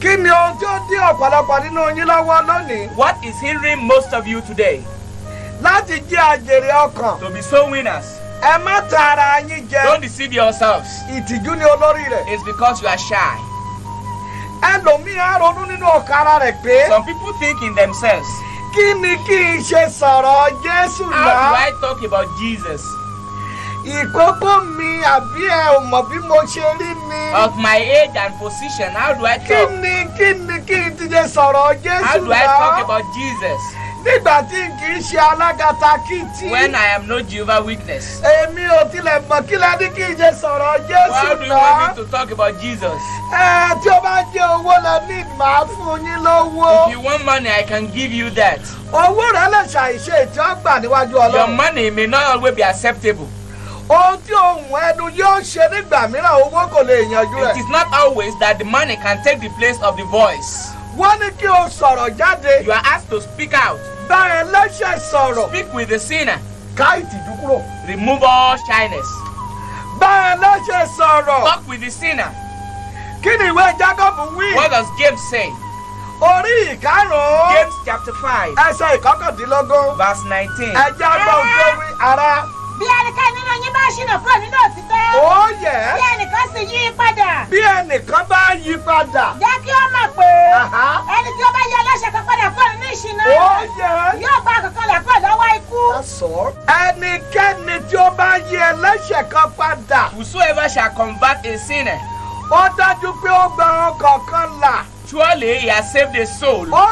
kí ni ohun tí ó dí ọ̀pọ̀lọpọ̀ nínú yín lọ́wọ́ lónìí What is hindering most of you today láti jẹ́ àjèrè ọkàn to be soul winners? ẹ má ta ara yín jẹ Don't deceive yourselves. ìtìjú ni olórí rẹ̀ It's because you are shy. ẹlòmíì á ronú nínú ọkàn ara rẹ̀ pé Some people think in themselves, kí ni kí n ṣe sọ̀rọ̀ jésù how do náà I talk about Jesus? Ìkókó mi àbí ẹ ò mọ̀ bí mo ṣe rí ni Of my age and position, how do I kí talk? ni kí ni kí n ti ṣe sọ̀rọ̀ How jésù do I talk náà about Jesus nígbà tí n kì í ṣe alákatakítí when I am no Jehovah Witness? èmi ò tilẹ̀ mọ̀ kí lẹ ní kí n ṣe sọ̀rọ̀ jésù How do you náà want me to talk about Jesus? ẹ tí ó bá jẹ́ owó lẹ ní màá fún yín lówó If you want money, I can give you that. owó rẹ lè ṣàìṣe gbà níwájú Your ọlọ́run money may not always be acceptable. Ohun tí ohun ẹnu yóò ṣe nígbà mìíràn owó kò lè yanjú It ẹ̀ is not always that the money can take the place of the voice. wọ́n ní kí o sọ̀rọ̀ jáde You are asked to speak out. bá ẹlẹ́ṣẹ̀ sọ̀rọ̀ Speak with the sinner. ká ìtìjú kúrò Remove all shyness. bá ẹlẹ́ṣẹ̀ sọ̀rọ̀ Talk with the sinner. kí ni ìwé Jákọ́bù wí What does James say? orí ìkarùn-ún James chapter 5, ẹsẹ̀ ìkọkàndínlógún verse 19. ẹjẹ́ agbọ́n tó wí ara bí ẹnikẹ́ni yín bá ṣìnà kúrò nínú òtítọ́ ó yẹ bí ẹnìkan sì yí padà bí ẹnìkan bá yí padà jẹ́ kí ó mọ̀ pé Aha. ẹni tí ó bá yẹ ẹlẹ́ṣẹ̀ kan padà kúrò nínú ìṣìnà ó yẹ. yóò gba àkọ́kọ́ là kúrò lọ́wọ́ ikú. ẹnikẹ́ni tí ó bá yí ẹlẹ́ṣẹ̀ kan padà Whosoever shall convert a sinner, ó dájú pé ó gba ọkàn kan là surely he has saved a soul. ó